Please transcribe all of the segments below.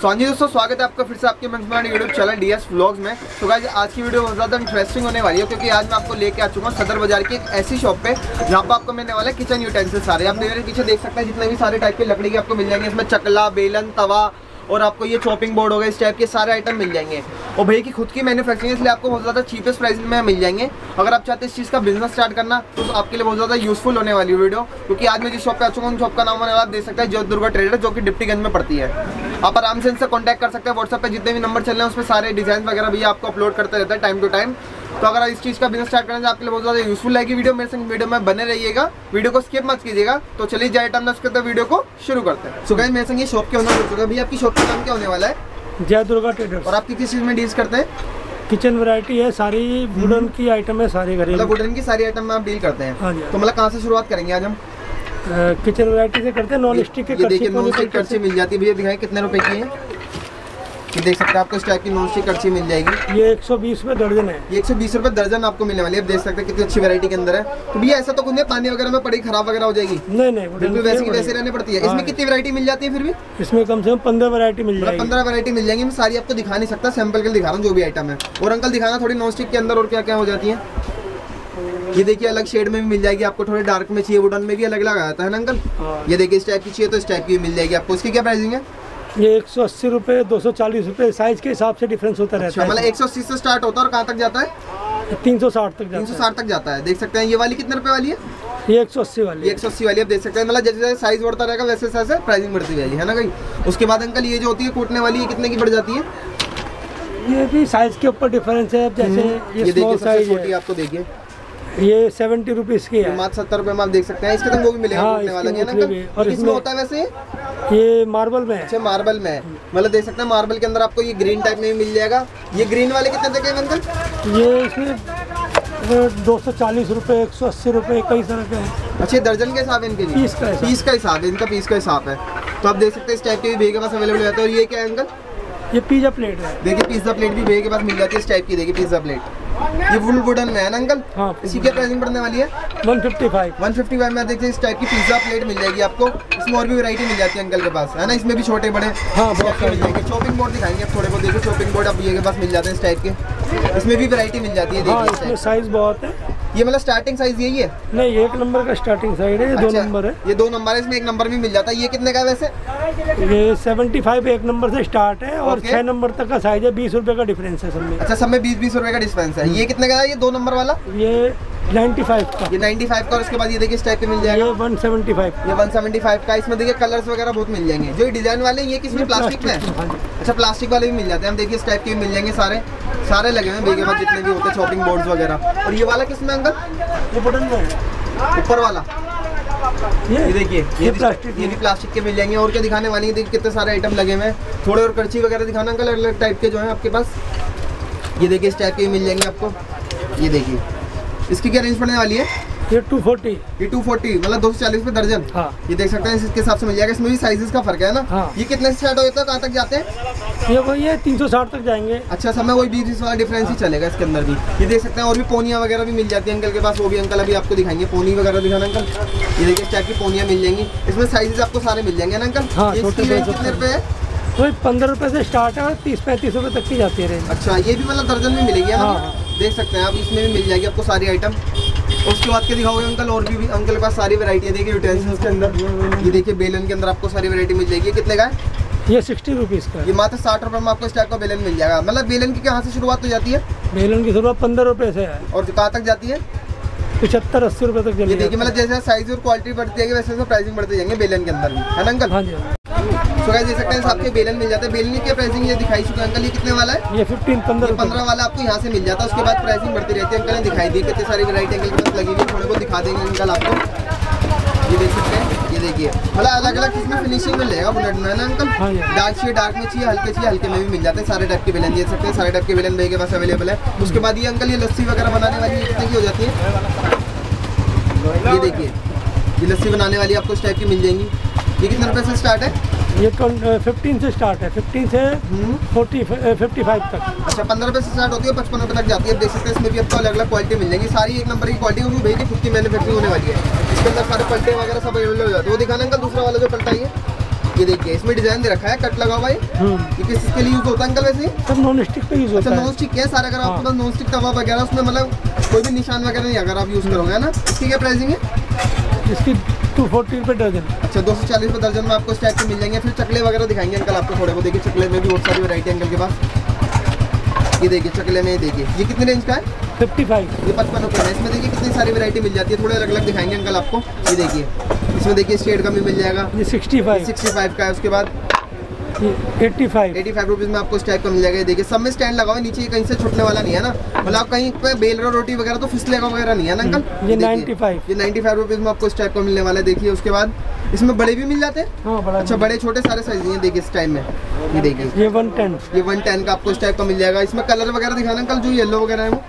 जी दोस्तों, स्वागत है आपका फिर से आपके मंचमान YouTube channel D S vlogs में। तो गाइज़ आज की वीडियो बहुत ज़्यादा इंटरेस्टिंग होने वाली है, क्योंकि आज मैं आपको लेके आ चुका हूँ सदर बाज़ार की एक ऐसी शॉप पे, जहाँ पर आपको मिलने वाला है किचन यूटेंसिल सारे। आप मेरे पीछे देख सकते हैं, जितने भी सारे टाइप के लकड़ी के आपको मिल जाएँगे, इसमें चकला, बेलन, तवा और आपको ये चॉपिंग बोर्ड होगा इस टाइप के सारे आइटम मिल जाएँगे। और भैया की खुद की मैन्युफैक्चरिंग इसलिए आपको बहुत ज़्यादा चीपेस्ट प्राइस में मिल जाएँगे। अगर आप चाहते हैं इस चीज़ का बिज़नेस स्टार्ट करना तो आपके लिए बहुत ज़्यादा यूजफुल होने वाली वीडियो क्योंकि आज मैं जिस शॉप पे आ चुका हूँ, उन शॉप का नाम होने वाला आप देख सकते हैं, जो दुर्गा ट्रेडर जो कि डिप्टीगंज में पड़ती है। आप आराम से इनसे कॉन्टैक्ट कर सकते हैं व्हाट्सएप पे जितने भी नंबर चल रहे हैं उस पर सारे डिज़ाइन वगैरह भी आपको अपलोड करते रहते हैं टाइम टू टाइम तो अगर इस चीज़ का बिज़नेस स्टार्ट करना है आपके लिए बहुत ज़्यादा यूजफुल रहेगी वीडियो मेरे संग वीडियो में बने रहिएगा। वीडियो को स्किप मत कीजिएगा। तो चलिए जाए टाइम करते हैं वीडियो को शुरू करते हैं। सो गाइस मेरे संग ये शॉप के ओनर हो चुका है। भैया आपकी शॉप का नाम क्या होने वाला है? जय दुर्गा ट्रेडर्स और आपकी किस चीज़ में डील्स करते हैं? किचन वैरायटी है सारी वुडन की आइटम है सारे मतलब घरेलू। वुडन की सारी आइटम में आप डील करते हैं। हाँ जी तो मतलब कहाँ से शुरुआत करेंगे आज हम? किचन वैरायटी से करते हैं नॉन स्टिक के ये देखिए नॉन स्टिक कड़छी मिल जाती है। भैया दिखाएँ कितने रुपए की है? ये देख सकते हैं आपको इस टाइप की नॉन स्टिक कड़छी मिल जाएगी। ये 120 रुपए दर्जन है। ये एक सौ बीस रुपए दर्जन आपको मिलने वाली है। आप देख सकते हैं कितनी अच्छी वैरायटी के अंदर है। तो भैया ऐसा तो कुछ नहीं पानी वगैरह में पड़ी खराब वगैरह हो जाएगी। नहीं नहीं बिल्कुल वैसे की वैसे रहने पड़ती है। इसमें हाँ। कितनी वैरायटी मिल जाती है फिर भी? इसमें कम से कम पंद्रह वैरायटी मिल मतलब जाएगी। पंद्रह वैरायटी मिल जाएँगी। मैं सारी आपको दिखा नहीं सकता सैंपल के दिखा रहा हूँ जो भी आइटम है। और अंकल दिखाना थोड़ी नॉन स्टिक के अंदर और क्या क्या हो जाती है? ये देखिए अलग शेड में भी मिल जाएगी आपको थोड़े डार्क में चाहिए वुडन में भी अलग अलग आता है ना अंकल? हाँ। ये देखिए इस टाइप की चाहिए तो इस टाइप की भी मिल जाएगी आपको। इसकी क्या प्राइसिंग है? ये एक सौ अस्सी रुपये दो सौ चालीस रुपये साइज़ के हिसाब से डिफरेंस होता अच्छा रहता मतलब एक सौ अस्सी से स्टार्ट होता है और कहाँ तक जाता है? तीन सौ साठ तक तीन सौ साठ तक जाता है। देख सकते हैं ये वाली कितने रुपए वाली है? ये एक सौ अस्सी वाली एक सौ अस्सी वाली आप देख सकते हैं। मतलब जैसे जैसे साइज़ बढ़ता रहेगा वैसे वैसे प्राइसिंग बढ़ती जाएगी है ना कहीं उसके बाद अंकल ये जो होती है कूटने वाली ये कितने की बढ़ जाती है? ये भी साइज़ के ऊपर डिफरेंस है। जैसे हम्म। ये ये देखिए सबसे छोटी आपको देखिए। ये सेवेंटी रुपीज़ की है। मात्र सत्तर रुपए में आप देख सकते हैं। इसके तो वो भी मिलेगा हाँ, कूटने वाला इसकी है ना भी। और इसमें इसमें- होता है वैसे? ये मार्बल में अच्छा मार्बल में मतलब देख सकते हैं मार्बल के अंदर आपको ये ग्रीन टाइप में भी मिल जाएगा। ये ग्रीन वाले कितने तक है अंकल? ये इसमें दो सौ चालीस रुपये एक सौ अस्सी रुपये कई तरह के हैं। अच्छा दर्जन के हिसाब है इनके लिए? पीस का पीस का हिसाब है इनका पीस का हिसाब है। तो आप देख सकते हैं इस टाइप के भी के पास अवेलेबल रहता है। और ये क्या है अंकल? ये पिज्जा प्लेट है। देखिए पिज्जा प्लेट भी के पास मिल जाती है इस टाइप की। देखिए पिज्जा प्लेट ये फुल वुडन में है ना अंकल? हाँ इसकी क्या प्राइसिंग पड़ने वाली है? वन फिफ्टी फाइव 155 में देखिए इस टाइप की पिज्जा प्लेट मिल जाएगी आपको। इसमें और भी वैरायटी मिल जाती है अंकल के पास। है ना? इसमें भी छोटे बड़े। हाँ, बहुत सारे। मिल जाएँगे शॉपिंग बोर्ड दिखाएँगे आप थोड़े बहुत। देखो शॉपिंग बोर्ड आप ये के पास मिल जाते हैं इस टाइप के। इसमें भी वैरायटी मिल जाती है हाँ साइज़ बहुत है। ये मतलब स्टार्टिंग साइज़ यही है? नहीं एक नंबर का स्टार्टिंग साइज़ है ये दो अच्छा, नंबर है। ये दो नंबर है इसमें एक नंबर भी मिल जाता है। ये कितने का है वैसे? ये सेवेंटी फाइव एक नंबर से स्टार्ट है और छह नंबर तक का साइज़ है बीस रुपए का डिफरेंस है सब में। अच्छा सब में बीस बीस रुपए का डिफरेंस है। ये कितने का है ये दो नंबर वाला? ये नाइन्टी फाइव का। ये 95 का और उसके बाद ये देखिए इस टाइप के मिल जाएगा। ये वन सेवेंटी फाइव ये 175 का इसमें देखिए कलर्स वगैरह बहुत मिल जाएँगे। जो डिज़ाइन वाले ये किसमें प्लास्टिक में? है अच्छा प्लास्टिक वाले भी मिल जाते हैं। हम देखिए इस टाइप के मिल जाएँगे सारे। सारे लगे हुए बेगे बाद जितने भी होते हैं शॉपिंग बोर्ड्स वगैरह। और ये वाला किसमें अंकल? ये बटन ऊपर वाला। ये? ये देखिए ये प्लास्टिक ये भी प्लास्टिक के मिल जाएँगे। और क्या दिखाने वाली है? देखिए कितने सारे आइटम लगे हुए हैं। थोड़े और करची वगैरह दिखाना अंकल अलग अलग टाइप के जो है आपके पास। ये देखिए इस टाइप के मिल जाएँगे आपको। ये देखिए। इसकी क्या रेंज पड़ने वाली है? ये टू फोर्टी ये 240 मतलब दो सौ चालीस रुपये दर्जन। हाँ। ये देख सकते हैं इसके हिसाब से मिल जाएगा। इसमें भी साइजेस का फ़र्क है ना? हाँ। ये कितने से स्टार्ट हो जाता है कहाँ तक जाते हैं? ये वही है तीन सौ साठ तक जाएँगे। अच्छा समय वही बीस बीस वाला डिफरेंस ही चलेगा इसके अंदर भी। ये देख सकते हैं और भी पोनिया वगैरह भी मिल जाती है अंकल के पास। वो भी अंकल अभी आपको दिखाएँगे। पोनी वगैरह दिखाना अंकल। ये देखिए इस टाइप की पोनिया मिल जाएँगी। इसमें साइजेस आपको सारे मिल जाएँगे ना अंकल? हाँ, कितने रुपए है? वही पंद्रह रुपये से स्टार्ट है और तीस पैंतीस रुपये तक की जाती है अच्छा ये भी मतलब दर्जन में मिलेगी हाँ, देख सकते हैं आप इसमें भी मिल जाएगी आपको सारी आइटम उसके बाद के दिखाओगे अंकल? और भी, भी अंकल के पास सारी वैरायटी देखिए यूटेंसिल्स के अंदर। ये देखिए बेलन के अंदर आपको सारी वैरायटी मिल जाएगी। कितने का है? ये सिक्सटी रुपीज़ का ये मात्र साठ रुपए में आपको इस टाइप का बेलन मिल जाएगा। मतलब बेलन की कहाँ से शुरुआत हो जाती है? बेलन की शुरुआत पंद्रह रुपये से है। और कहाँ तक जाती है? पचहत्तर अस्सी रुपये तक ये देखिए मतलब जैसे साइज़ और क्वालिटी बढ़ती जाएगी वैसे वैसे प्राइसिंग बढ़ते जाएँगे बेलन के अंदर भी। है ना अंकल? हाँ जी। गाइस देख सकते हैं आपके बेलन मिल जाते हैं। बेलन की प्राइसिंग ये दिखाई चुके अंकल ये कितने वाला है? ये फिफ्टीन पंद्रह पंद्रह वाला आपको यहाँ से मिल जाता है। उसके बाद प्राइसिंग बढ़ती रहती है। अंकल ने दिखाई दी कितनी सारी वैरायटी अंकल के पास लगी हुई थोड़े बहुत दिखा देंगे अंकल आपको। ये देख सकते हैं। ये देखिए। मतलब अलग अलग किस्म फिनिशिंग मिल जाएगा बुलेट में ना अंकल? डार्क चाहिए डार्क में चाहिए हल्के चाहिए हल्के में भी मिल जाते हैं। सारे टाइप के बेलन देख सकते हैं। सारे टाइप के बेलन के पास अवेलेबल है। उसके बाद ये अंकल ये लस्सी वगैरह बनाने वाली कितने की हो जाती है। ये देखिए। ये लस्सी बनाने वाली आपको इस टाइप की मिल जाएँगी। ये कितने रुपए से स्टार्ट है? ये फिफ्टीन से स्टार्ट है फिफ्टीन से। फोर्टी फिफ्टी फाइव तक। अच्छा पंद्रह रुपए से स्टार्ट होती है पचपन रुपए तक जाती है। देख सकते हैं इसमें भी आपको अलग अलग क्वालिटी मिल जाएगी। सारी एक नंबर की क्वालिटी होगी भैया की खुद की मैन्युफैक्चरिंग होने वाली है। इसके अंदर सारे पलटे वगैरह सब अवेलेबल हो जाते हैं। वो दिखाना अंकल दूसरा वाला जो पलटा है ये। देखिए इसमें डिज़ाइन दे रखा है कट लगा हुआ है हम्म। ये किस चीज़ के लिए यूज़ होता है अंकल वैसे? सब नॉन स्टिक पे यूज़ अच्छा होता नॉन है। स्टिक है सारे अगर आपके हाँ। पास नॉन स्टिक तवा वगैरह उसमें मतलब कोई भी निशान वगैरह नहीं अगर आप यूज़ करोगे ना? इसकी क्या प्राइसिंग है। इसकी टू फोर्टी रुपये दर्जन। अच्छा दो सौ चालीस रुपये दर्जन में आपको इस टाइप के मिल जाएँगे। फिर चकले वगैरह दिखाएँगे अंकल आपको थोड़े बहुत। देखिए चकले में भी बहुत सारी वैरायटी अंकल के पास। ये देखिए चकले में ये देखिए। ये कितने रेंज का है? फिफ्टी फाइव ये पचपन रुपये है इसमें देखिए कितनी सारी वैरायटी मिल जाती है। थोड़े अलग अलग दिखाएँगे अंकल आपको। ये देखिए। इसमें देखिए स्टेट का भी मिल जाएगा। ये सिक्सटी फाइव सिक्सटी फाइव का है। उसके बाद eighty five. Eighty five rupees में आपको इस टाइप का मिल जाएगा। ये देखिए सब में स्टैंड लगा हुआ नीचे कहीं से छूटने वाला नहीं है ना? मतलब आप कहीं पे रोटी वगैरह तो फिसलेगा वगैरह नहीं है ना अंकल? ये देखिए, 95 ये नाइन्टी फाइव रुपीज़ में आपको इस टाइप का मिलने वाला है। देखिए उसके बाद इसमें बड़े भी मिल जाते हैं? हाँ बड़ा अच्छा बड़े छोटे सारे साइज़ हैं देखिए इस टाइम में। ये देखिए। ये वन टेन ये वन टेन का आपको इस टाइप का मिल जाएगा। इसमें कलर वगैरह दिखाना अंकल जो येलो वगैरह है वो।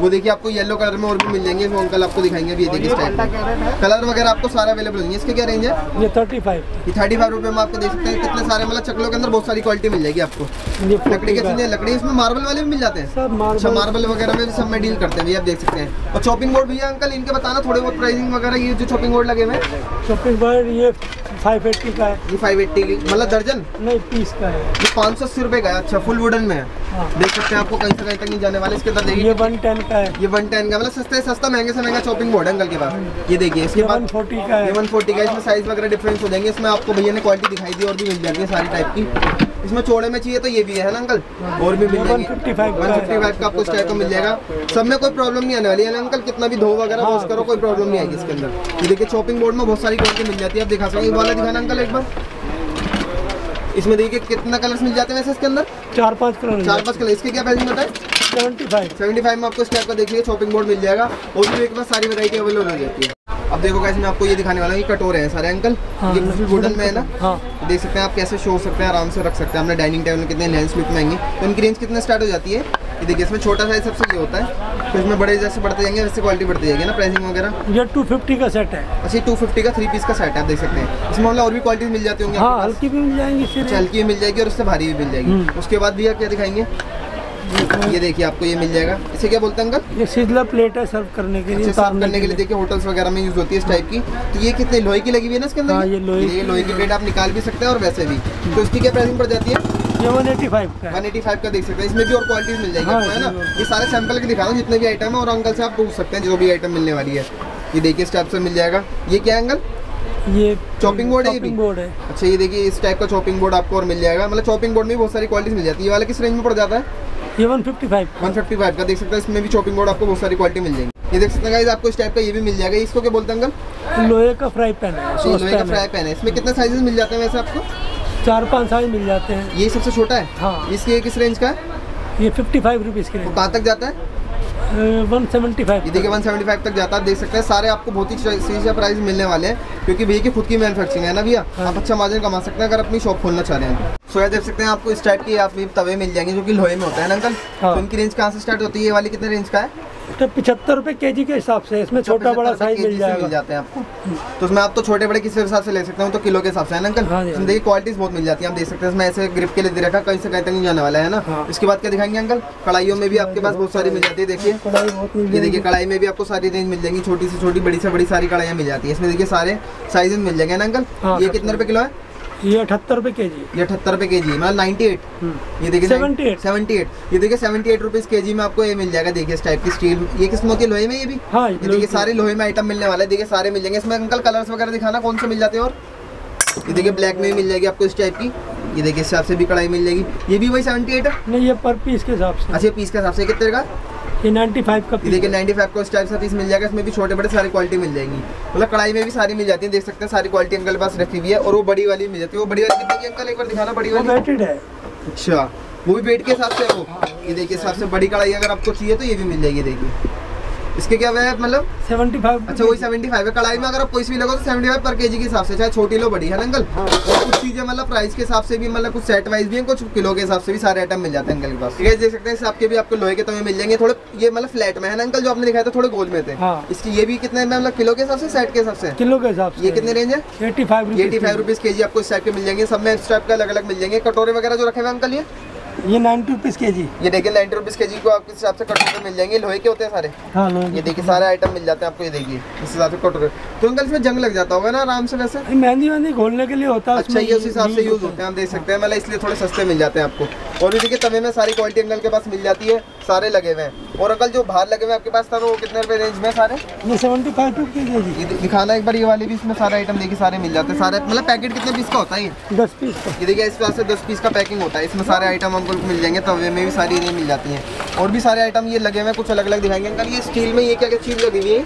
वो देखिए आपको येलो कलर में और भी मिल जाएँगे वो अंकल आपको दिखाएँगे अभी ये देखिए इस टाइप कलर वगैरह आपको सारे अवेलेबल होंगे इसके क्या रेंज है? ये थर्टी फाइव ये थर्टी फाइव रुपये में आपको देख सकते हैं कितने सारे मतलब चकलों के अंदर बहुत सारी क्वालिटी मिल जाएगी आपको। लकड़ी के 40 चीज़ें लकड़ी इसमें मार्बल वाले भी मिल जाते हैं। अच्छा मार्बल वगैरह में सब में डील करते हैं भैया आप देख सकते हैं। और चॉपिंग बोर्ड भैया अंकल इनके बताना थोड़े बहुत प्राइसिंग वगैरह ये जो चॉपिंग बोर्ड लगे हुए हैं। शॉपिंग बर्ड ये फाइव एट्टी का है। ये फाइव एट्टी मतलब दर्जन? नहीं पीस का है। ये पाँच सौ अस्सी रुपये का है। अच्छा फुल वुडन में है। हाँ। देख सकते हैं आपको कहीं से कहीं तक नहीं जाने वाले। इसके अंदर ये वन टेन का है। ये वन टेन का मतलब सस्ते से सस्ता महँगे से महँगा शॉपिंग बोर्ड अंकल के पास। ये देखिए इसके वन बाद फोर्टी का है। वन फोर्टी का इसमें साइज़ वगैरह डिफरेंस हो जाएँगे। इसमें आपको भैया ने क्वालिटी दिखाई दी और भी मिल जाएगी सारी टाइप की। इसमें चौड़े में चाहिए तो ये भी है ना अंकल? और भी मिल जाएँगे। 155 का वन फिफ्टी फाइव का आपको का मिल जाएगा। सब में कोई प्रॉब्लम नहीं आने वाली है ना अंकल? कितना भी धो वगैरह हाँ। वॉश करो कोई प्रॉब्लम नहीं आएगी इसके अंदर। ये देखिए चॉपिंग बोर्ड में बहुत सारी क्वालिटी मिल जाती है। आप दिखा सकते हैं। वाला दिखाना अंकल एक बार। इसमें देखिए कितना कलर्स मिल जाते हैं वैसे इसके अंदर? चार पाँच कलर चार पाँच कलर इसके क्या प्राइसिंग होता है सेवेंटी फाइव। सेवेंटी फाइव में आपको इस टाइप का देखिए शॉपिंग बोर्ड मिल जाएगा। और भी एक बार सारी वैरायटी अवेलेबल हो जाती है। अब देखो guys, मैं आपको ये दिखाने वाला हूँ। कटोरे हैं सारे अंकल। हाँ, ये वुडन में है ना? हाँ। देख सकते हैं आप कैसे शो सकते हैं आराम से रख सकते हैं। हमने डाइनिंग टेबल कितने लेंस लुक में आएँगे तो इनकी रेंज कितने स्टार्ट हो जाती है? ये देखिए इसमें छोटा साइज़ सबसे ये होता है। तो इसमें बड़े जैसे बढ़ते जाएँगे वैसे क्वालिटी बढ़ती जाएगी ना प्राइसिंग वगैरह? ये टू फिफ्टी का सेट है। अच्छा टू फिफ्टी का थ्री पीस का सेट है आप देख सकते हैं। इसमें मतलब और भी क्वालिटी मिल जाती होंगी हाँ हल्की भी मिल जाएँगी हल्की भी मिल जाएगी और उससे भारी भी मिल जाएगी। हम्म। उसके बाद भैया क्या दिखाएँगे? ये देखिए आपको ये मिल जाएगा। इसे क्या बोलते हैं अंकल? ये सिजलर प्लेट है सर्व करने के लिए अच्छा साफ़ करने के लिए। देखिए होटल्स वगैरह में यूज़ होती है इस टाइप की। तो ये कितने लोहे की लगी हुई है ना इसके अंदर? हाँ, ये लोहे ये लोहे की प्लेट आप निकाल भी सकते हैं और वैसे भी। तो इसकी क्या प्राइसिंग पड़ जाती है? ये वन एटी फाइव का 185 का देख सकते हैं। इसमें भी और क्वालिटीज मिल जाएगी हाँ, आपको है ना? ये सारे सैंपल के दिखा रहा हूँ जितने भी आइटम है और अंकल से आप पूछ सकते हैं जो भी आइटम मिलने वाली है। ये देखिए इस टाइप से मिल जाएगा। ये क्या है अंकल? ये चॉपिंग बोर्ड है ये बोर्ड है। अच्छा ये देखिए इस टाइप का चॉपिंग बोर्ड आपको और मिल जाएगा। मतलब चॉपिंग बोर्ड में बहुत सारी क्वालिटीज मिल जाती है। ये वाला किस रेंज में पड़ जाता है? ये वन फिफ्टी फाइव 155 का देख सकते हैं इसमें भी चॉपिंग बोर्ड आपको बहुत सारी क्वालिटी मिल जाएगी। ये देख सकते हैं आपको इस टाइप का ये भी मिल जाएगा। इसको क्या बोलते हैं अंकल? लोहे का फ्राई पैन है लोहे का फ्राई पैन है। इसमें कितने साइजेस मिल जाते हैं वैसे आपको? चार पाँच साइज़ मिल जाते हैं। ये सबसे छोटा है? हाँ। इसकी किस रेंज का ये फिफ्टी फाइव रुपीज़ के कहाँ तक जाता है? लिए वन सेवेंटी ये फाइव देखिए 175 तक जाता है। देख सकते हैं सारे आपको बहुत ही सही प्राइस मिलने वाले हैं क्योंकि भैया की खुद की मैन्युफैक्चरिंग है ना भैया? हाँ। आप अच्छा मार्जिन कमा सकते हैं अगर अपनी शॉप खोलना चाह रहे हैं। तो सो ये देख सकते हैं आपको इस टाइप की आप भी तवे मिल जाएँगे जो कि लोहे में होता है ना अंकल? हाँ। तो इनकी रेंज कहाँ से स्टार्ट होती है? ये वाली कितने रेंज का है? तो पचहत्तर रुपये के जी के हिसाब से इसमें छोटा बड़ा साइज़ मिल से मिल जाते हैं आपको। तो उसमें आप तो छोटे बड़े किसी हिसाब से ले सकते हो तो किलो के हिसाब से है ना अंकल? हाँ इसमें हाँ देखिए क्वालिटीज बहुत मिल जाती है। आप देख सकते हैं इसमें ऐसे ग्रिप के लिए दे रखा कहीं से कहीं तक नहीं जाने वाला है ना? हाँ। इसके बाद क्या दिखाएँगे अंकल? कढ़ाइयों में भी आपके पास बहुत सारी मिल जाती है देखिए। ये देखिए कढ़ाई में भी आपको सारी रेंज मिल जाएगी छोटी से छोटी बड़ी से बड़ी सारी कढ़ाइयाँ मिल जाती है। इसमें देखिए सारे साइजेस मिल जाएँगे ना अंकल? हाँ, ये कितने रुपए किलो है? ये अठहत्तर रुपये के जी ये अठहत्तर रुपए के जी मतलब नाइन्टी एट। ये देखिए 78 सेवेंटी एट। ये देखिए सेवेंटी एट रुपीज़ के जी में आपको ये मिल जाएगा। देखिए इस टाइप की स्टील ये किस्मों के लोहे में ये भी? हाँ ये देखिए सारे लोहे में आइटम मिलने वाले देखिए सारे मिल जाएँगे। इसमें अंकल कलर्स वगैरह दिखाना कौन से मिल जाते हैं और? ये देखिए ब्लैक में मिल जाएगी आपको इस टाइप की। ये देखिए इस हिसाब से भी कढ़ाई मिल जाएगी। ये भी वही सेवेंटी एट है? नहीं ये पर पीस के हिसाब से। अच्छा पीस के हिसाब से। कितने का? ये नाइन्टी फाइव का ये पीस देखिए 95 फाइव इस टाइप का पीस मिल जाएगा इसमें भी छोटे बड़े सारी क्वालिटी मिल जाएगी। मतलब कढ़ाई में भी सारी मिल जाती है देख सकते हैं सारी क्वालिटी अंकल के पास रखी हुई है और वो बड़ी वाली मिल जाती है। वो बड़ी वाली कितनी की अंकल? एक बार दिखाना बड़ी वाली। वेटेड है। अच्छा वो भी वेट के हिसाब से वो। ये देखिए इस हिसाब से बड़ी कढ़ाई अगर आपको चाहिए तो ये भी मिल जाएगी देखिए। इसके क्या है मतलब? सेवेंटी फाइव अच्छा वही 75 है। कढ़ाई में अगर आप कोई भी लगो तो 75 पर केजी के हिसाब से चाहे छोटी लो बड़ी है ना अंकल? और कुछ चीज़ें मतलब प्राइस के हिसाब से भी मतलब कुछ सेट वाइज भी है कुछ किलो के हिसाब से भी सारे आइटम मिल जाते हैं अंकल के पास। ठीक देख सकते हैं आपके भी आपको लोहे के तवे मिल जाएँगे थोड़े ये मतलब फ्लैट में है ना अंकल जो आपने दिखाया था थोड़े गोल में थे। हाँ। इसकी ये भी कितने मतलब किलो के हिसाब से सेट के हिसाब से? किलो के हिसाब से। ये कितने रेंज है? Eighty five eighty five rupees के जी आपको इस टाइप के मिल जाएँगे सब में इस टाइप का अलग अलग मिल जाएँगे। कटोरे वगैरह जो रखे हुए अंकल ये? ये नाइनटी रुपीज़ के जी। ये देखिए नाइन्टी रुपीज़ के जी को आपके हिसाब से कटोरे मिल जाएँगे। लोहे के होते हैं सारे। हाँ ये देखिए सारे आइटम मिल जाते हैं आपको ये देखिए इस हिसाब से कटोरे। तो अंकल इसमें जंग लग जाता होगा ना आराम से वैसे? मेहंदी वेहंदी घोलने के लिए होता है अच्छा ये उस हिसाब से यूज़ होते हैं आप देख सकते हैं। मतलब इसलिए थोड़े सस्ते मिल जाते हैं आपको। और ये देखिए तवे में सारी क्वालिटी अंकल के पास मिल जाती है सारे लगे हुए हैं। और अंकल जो बाहर लगे हुए आपके पास था वो कितने रुपए रेंज में सारे? सेवेंटी फाइव के दिखाना एक बार ये वाले भी इसमें सारे आइटम देखिए सारे मिल जाते हैं। सारे मतलब पैकेट कितने पीस का होता है ये? दस पीस का। ये देखिए इस पास से दस पीस का पैकिंग होता है। इसमें सारे आइटम हमको मिल जाएँगे तवे में भी सारी ये मिल जाती हैं। और भी सारे आइटम ये लगे हुए कुछ अलग अलग दिखाएँगे। अंकल ये स्टील में ये क्या क्या चीज़ लगी हुई है?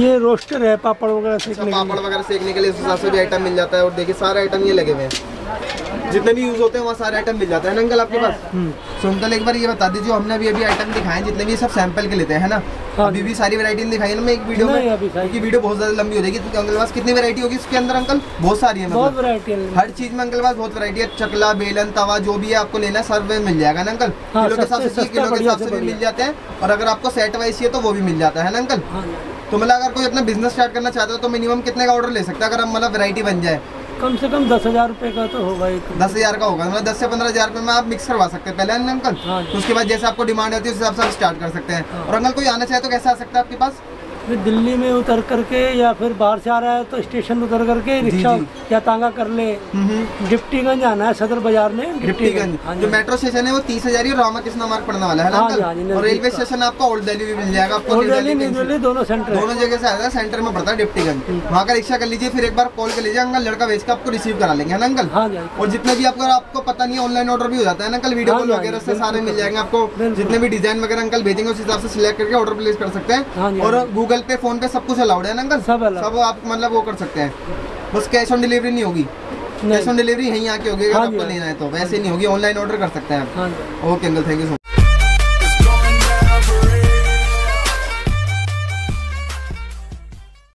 ये रोस्टर है पापड़ वगैरह सेकने पापड़ वगैरह सेकने के लिए इस हिसाब से भी आइटम मिल जाता है। और देखिए सारे आइटम ये लगे हुए हैं। जितने भी यूज़ होते हैं वहाँ सारे आइटम मिल जाते हैं अंकल आपके पास? हम्म। सो अंकल एक बार ये बता दीजिए हमने अभी अभी आइटम दिखाए जितने भी सब सैंपल के लेते हैं ना? हाँ अभी भी सारी वैरायटी दिखाई है ना मैं एक वीडियो में? क्योंकि वीडियो बहुत ज़्यादा लंबी हो जाएगी तो अंकल पास कितनी वैरायटी होगी इसके अंदर अंकल? बहुत सारी है बहुत मतलब वैरायटी हर चीज़ में अंकल पास बहुत वैरायटी है चकला बेलन तवा जो भी है आपको लेना है सब मिल जाएगा ना अंकल? हाँ, किलो के हिसाब से किलो के हिसाब से भी मिल जाते हैं और अगर आपको सेट वाइज चाहिए तो वो भी मिल जाता है ना अंकल? हाँ तो मतलब अगर कोई अपना बिज़नेस स्टार्ट करना चाहता है तो मिनिमम कितने का ऑर्डर ले सकता है अगर हम मतलब वैरायटी बन जाए? कम से कम दस हज़ार रुपये का तो होगा एक। दस हज़ार का होगा मतलब दस से पंद्रह हज़ार रुपये में आप मिक्स करवा सकते हैं। पहले अंकल? हाँ उसके बाद जैसे आपको डिमांड होती है उस हिसाब से आप स्टार्ट कर सकते हैं। हाँ। और अंकल कोई आना चाहे तो कैसे आ सकता है आपके पास? फिर दिल्ली में उतर करके या फिर बाहर से आ रहा है तो स्टेशन उतर करके रिक्शा या तांगा कर ले। डिप्टीगंज आना है सदर बाज़ार में। डिप्टीगंज हाँ जो मेट्रो स्टेशन है वो तीस हज़ार ही रामा कृष्णा मार्ग पड़ने वाला है ना हाँ हाँ जी, और रेलवे स्टेशन आपको ओल्ड दिल्ली भी मिल जाएगा आपको ओल्ड दिल्ली न्यू दिल्ली दोनों सेंटर दोनों जगह से आएगा सेंटर में पड़ता है डिप्टीगंज वहाँ का रिक्शा कर लीजिए फिर एक बार कॉल कर लीजिए अंकल लड़का भेज के आपको रिसीव करा लेंगे है ना अंकल? हाँ जी हाँ और जितने भी आपको आपको पता नहीं ऑनलाइन ऑर्डर भी हो जाता है ना कल वीडियो हाँ कॉल हाँ वगैरह से सारे मिल जाएँगे आपको। जितने भी डिज़ाइन वगैरह अंकल भेजेंगे उस हिसाब से सिलेक्ट करके ऑर्डर प्लेस कर सकते हाँ। हैं और हाँ जी। गूगल पे फ़ोन पे सब कुछ अलाउड है ना अंकल? सब सब आप मतलब वो कर सकते हैं। बस कैश ऑन डिलीवरी नहीं होगी। कैश ऑन डिलीवरी यहीं आके होगी अगर हाँ आपको हाँ लेना है तो। वैसे नहीं होगी ऑनलाइन ऑर्डर कर सकते हैं हाँ आप okay uncle thank you so